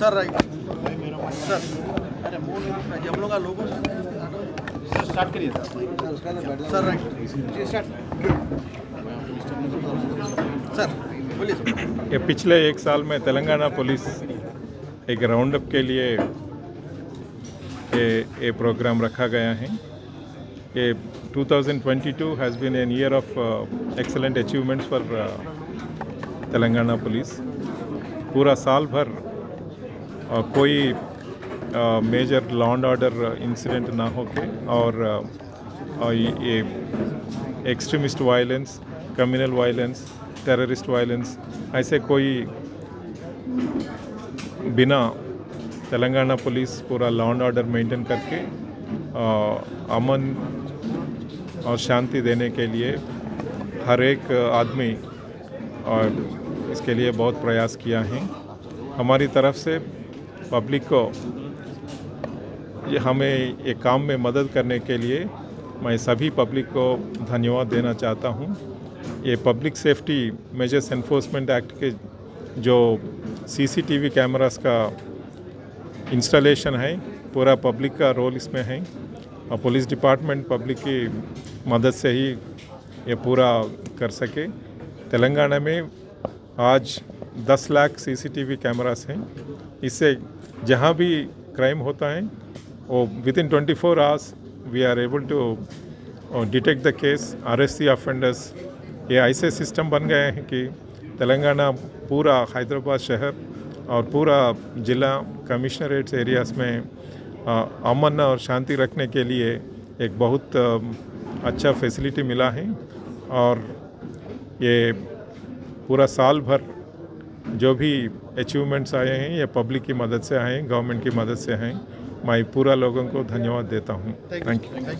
Sir right. Sir. अरे ये हम लोग का लोगो स्टार्ट करिए। Sir right. सर बोलिए सर। पिछले एक साल में तेलंगाना पुलिस एक राउंड अप के लिए ये ये प्रोग्राम रखा गया है। ये 2022 has been an year of excellent achievements for Telangana police पूरा साल भर uh, कोई आ, major law and order incident ना और uh, और ये extremist violence communal violence terrorist violence ऐसे कोई बिना तेलंगाना पुलिस पूरा लॉ एंड ऑर्डर मेंटेन करके अ, अमन और शांति देने के लिए हर एक आदमी और इसके लिए बहुत प्रयास किया है। हमारी तरफ़ से पब्लिक को ये हमें ये काम में मदद करने के लिए मैं सभी पब्लिक को धन्यवाद देना चाहता हूँ। ये public safety measures enforcement act के जो सीसीटीवी कैमरास का इंस्टॉलेशन है, पूरा पब्लिक का रोल इसमें है और पुलिस डिपार्टमेंट पब्लिक की मदद से ही ये पूरा कर सके। तेलंगाना में आज 10 लाख सीसीटीवी कैमरास हैं। इससे जहाँ भी क्राइम होता है, वो within twenty four hours we are able to detect the case arrest the offenders ये ऐसे सिस्टम बन गए हैं कि तेलंगाना पूरा हैदराबाद शहर और पूरा जिला कमिश्नरेट्स एरियाज़ में अमन और शांति रखने के लिए एक बहुत अच्छा फैसिलिटी मिला है। और ये पूरा साल भर जो भी अचीवमेंट्स आए हैं या पब्लिक की मदद से आए हैं गवर्नमेंट की मदद से हैं मैं पूरा लोगों को धन्यवाद देता हूँ। Thank you